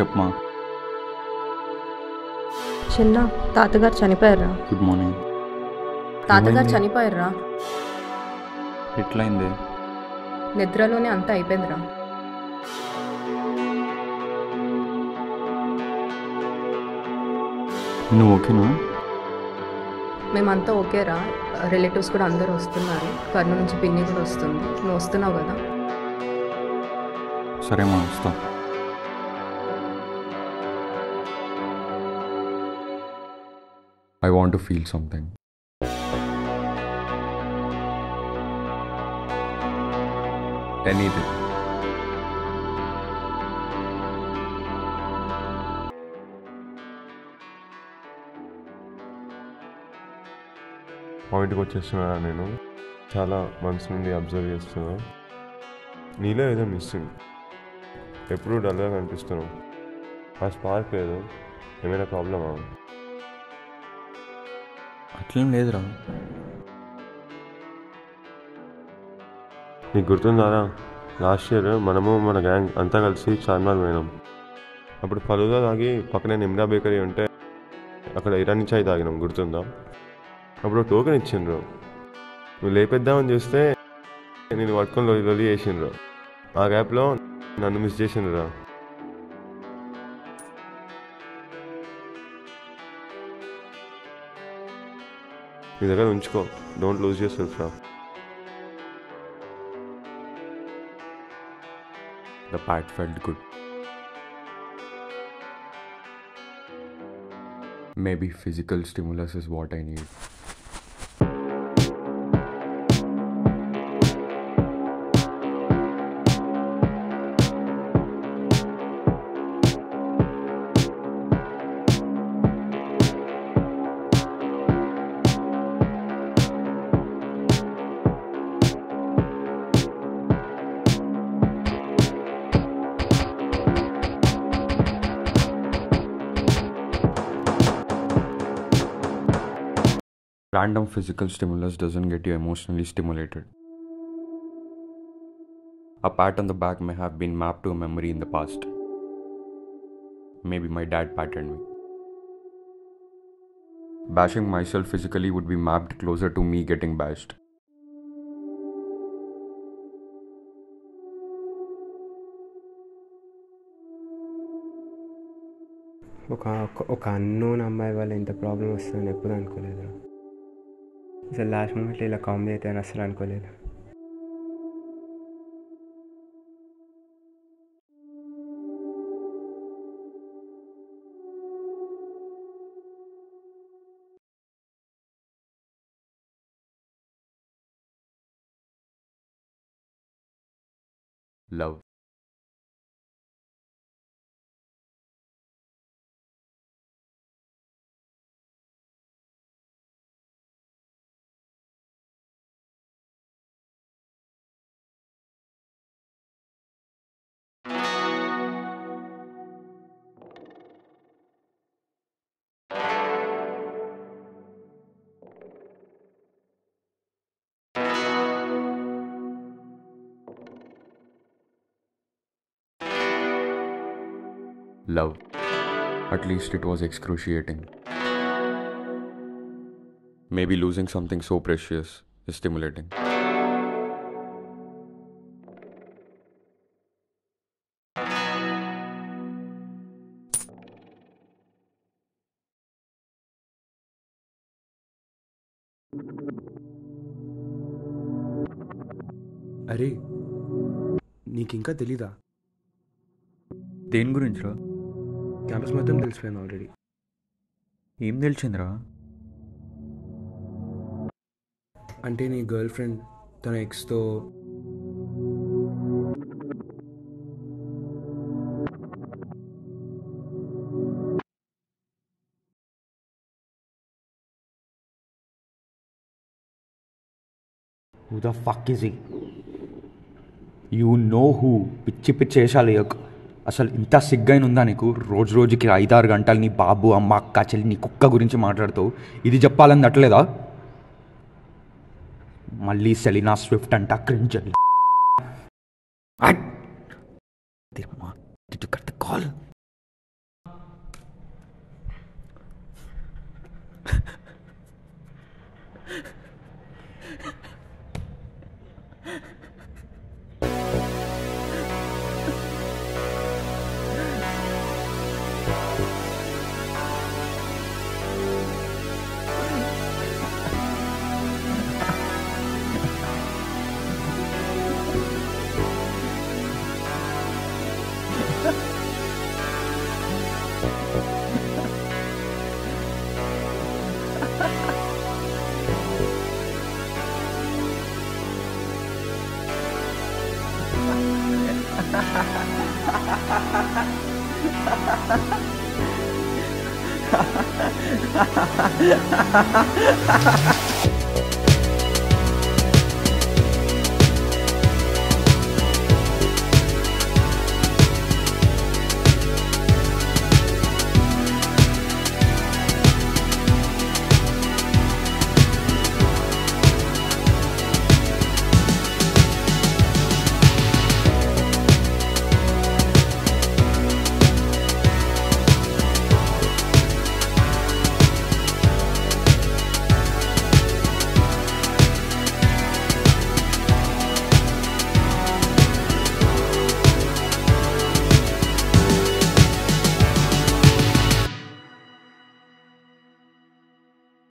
చెప్పమా? చిన్న తాతగారు చనిపోయారా good morning తాతగారు చనిపోయారా ఎట్లయింది? నిద్రలోనే అంతా అయిపోయిందిరా. నువ్వు ఓకేనా? మేమంతా ఓకేరా. రిలేటివ్స్ కూడా అందరూ వస్తున్నారు. కర్నూలు నుంచి పిన్ని కూడా వస్తుంది. నువ్వు వస్తున్నావు కదా? సరే మా వస్తా. I want to feel something anything పాయింట్కి వచ్చేస్తున్నా నేను. చాలా మంత్స్ నుండి అబ్జర్వ్ చేస్తున్నా. నీలో ఏదో మిస్సింగ్ ఎప్పుడూ డల్గా కనిపిస్తున్నావు. ఆ స్పార్క్ లేదు. ఏమైనా ప్రాబ్లమా అట్లేం లేదురా. నీకు గుర్తుందారా? లాస్ట్ ఇయర్ మనము మన గ్యాంగ్ అంతా కలిసి చార్మినార్ పోయినాం. అప్పుడు ఫలుదా తాగి పక్కనే నిమ్రా బేకరీ ఉంటే అక్కడ ఇరానీ చాయ్ తాగినాం గుర్తుందా? అప్పుడు టోకెన్ ఇచ్చిండ్రు. నువ్వు లేపేద్దామని చూస్తే నేను పట్టుకొని లొలి లొలి చేసిండ్రు. ఆ గ్యాప్లో నన్ను మిస్ చేసిండ్రు నీ దగ్గర ఉంచుకో డోంట్ లూజ్ యూర్ సెల్ఫ్ రా The pat felt good. Maybe physical stimulus is what I need. Random physical stimulus doesn't get you emotionally stimulated. A pat on the back may have been mapped to a memory in the past. Maybe my dad patted me. Bashing myself physically would be mapped closer to me getting bashed. ఒక ఒక- ఒక unknown అమ్మాయి వల్ల ఇంత problem వస్తుందని ఎప్పుడు అనుకోలేదు إذا العاش ممهد ليلة قومية أنا أسران كل ليلة love Love. At least it was excruciating. Maybe losing something so precious is stimulating. అరే నీకు ఇంకా తెలీదా దేని గురించిరా క్యాంపస్ మొత్తం తెలిసిపోయాను ఆల్రెడీ ఏం తెలిసిందిరా? అంటే నీ గర్ల్ ఫ్రెండ్ తన ఎక్స్తో who the fuck is you know who పిచ్చి పిచ్చి వేషాలు అసలు ఇంత సిగ్గైన ఉందా నీకు? రోజు రోజుకి ఐదారు గంటలు నీ బాబు అమ్మ అక్క చెల్లి నీ కుక్క గురించి మాట్లాడుతావు ఇది చెప్పాలని అట్లేదా మళ్ళీ సెలినా స్విఫ్ట్ అంట క్రింజ్ కాల్ hahaha